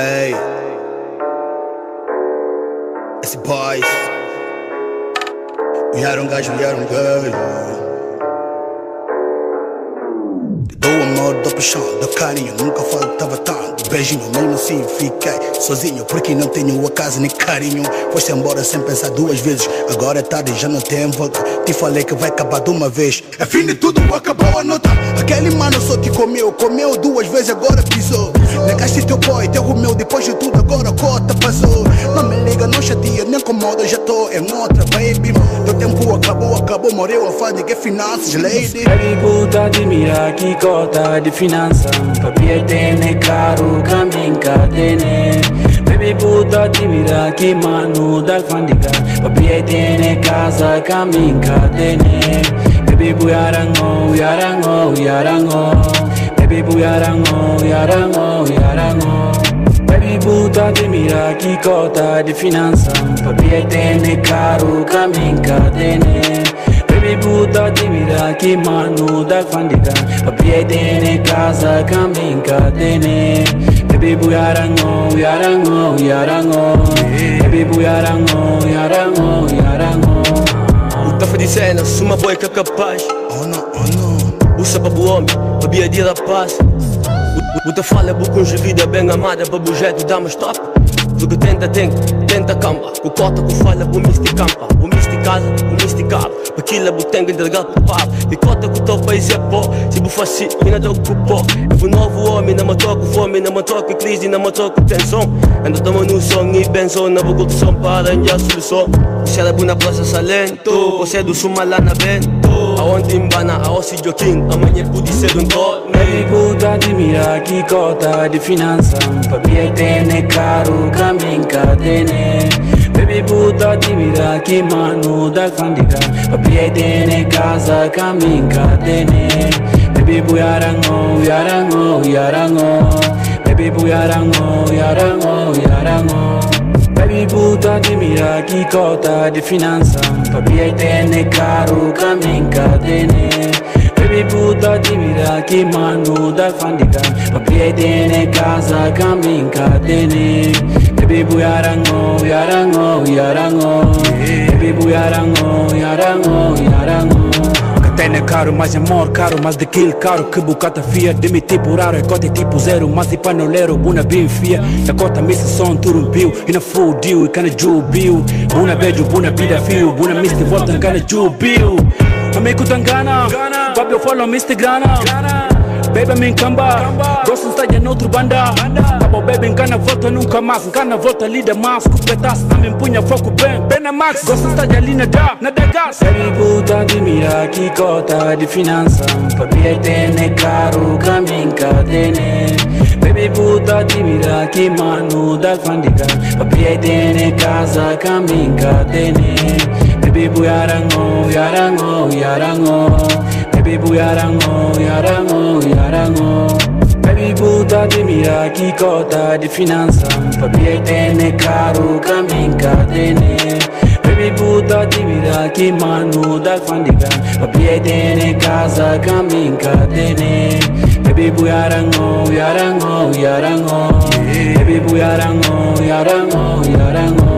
Hey. Esse boys. Vieram gajo, vieram gajo. Dou amor, dou paixão, dou carinho, nunca faltava tanto. Beijinho, mesmo assim fiquei sozinho, porque não tenho a casa nem carinho. Foste embora sem pensar duas vezes, agora é tarde já não tem volta. Te falei que vai acabar de uma vez. É fim de tudo, acabou a nota. Aquele mano só te comeu, comeu duas vezes, agora pisou. Negaste teu boy, teu meu, depois de tudo, agora a cota passou. Não me liga, não chateia, nem incomoda, já tô em outra, baby. Teu tempo acabou, acabou, morreu a de finanças, lady. Baby puta de mira que cota de finança Papi tene caro camin cadene Baby puta de mira que mano da alfândega Papi tene casa camin cadene Baby buyarango, yarango, yarango Baby buyarango, yarango, yarango Baby puta de mira que cota de finança Papi tene caro camin cadene Baby puta te mira que mano da alfândega Papi tene casa camin cadene Baby buyarango, yarango, yarango Baby buyarango, yarango, yarango O cena, suma boy que é capaz. Oh no, oh para o homem, para dia de paz O ta fala bu com vida bem amada o dá mais top Do que tenta, tenta, tenta campa Com cota, com falha, bu misti campa. Bu misti casa, eu instigava Porque la butenga intergalpava E conta que o teu país é pó Se bufar assim, mina deu cupó Eu fui novo homem, não me toco fome Não me toco crise, não me toco tensão Ando tamo no som e benção Na boca do som para a solução O cérebro na praça salento Você é do sul, lá na vento Aonde embana, a ossi joking Amanhã pude ser um torne Puta di mira, chi cota di finanza. Papi e tene caro, camin cadene Baby puta te mira que mano da alfândega Papi tene casa camin cadene Baby buyarango, yarango, yarango Baby buyarango, yarango, yarango Baby puta te mira que cota de finança. Papi tene caro camin cadene Baby puta te mira que mano da alfândega Papi tene casa camin cadene Baby buyarango, yarango, yarango Baby buyarango, yarango, yarango Catena é caro, mais amor caro, mais daquilo caro. Que bocata fia De mim tipo raro, é cota tipo zero, mas de panoleiro, buna bem fia Da cota missa som turumpiu, e na full deal, e cana jubil Buna beijo, buna vida fio, buna mister volta, cana jubil Amigo tangana, papi eu falo mister grana Baby me encamba, gosto de estar em outro banda. Abo baby encana volta nunca mais, encana volta lida mais Cupetaço, a me empunha foco bem, bem na max Gosto de estar ali na da, na da gas. Baby puta te mira que cota de finança Papi tene caro camin cadene Baby puta te mira que mano da alfândega Papi tene casa camin cadene Baby buyarango, yarango, yarango Baby buyarango, yarango, yarango Baby puta te mira que cota de finança. Papi tene caro camin cadene Baby puta te mira que mano da alfândega Papi tene casa camin cadene Baby buyarango, yarango, yarango Baby buyarango, yarango, yarango